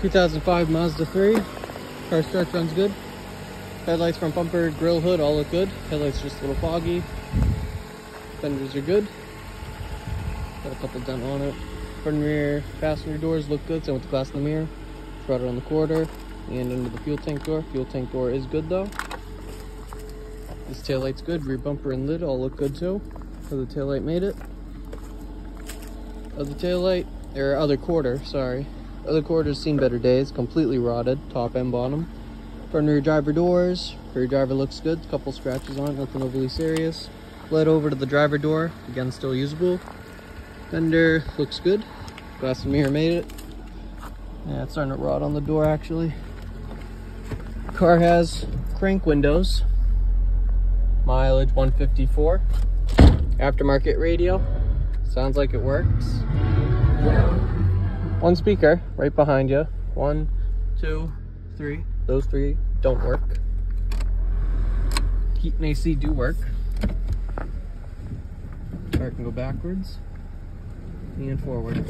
2005 Mazda 3. Car start runs good. Headlights, front bumper, grill, hood, all look good. Headlights just a little foggy. Fenders are good. Got a couple dent on it. Front and rear passenger doors look good. Same with the glass in the mirror. Throttle on the quarter and under the fuel tank door. Fuel tank door is good though. This taillight's good. Rear bumper and lid all look good too. So the taillight made it. Other taillight, or other quarter, sorry. Other quarter's seen better days. Completely rotted, top and bottom. Front rear driver doors. Rear driver looks good. Couple scratches on it, nothing overly serious. Led over to the driver door. Again, still usable. Fender looks good. Glass and mirror made it. Yeah, it's starting to rot on the door actually. Car has crank windows. Mileage 154. Aftermarket radio. Sounds like it works. One speaker right behind you. One, two, three. Those three don't work. Heat and AC do work. Car can go backwards and forward.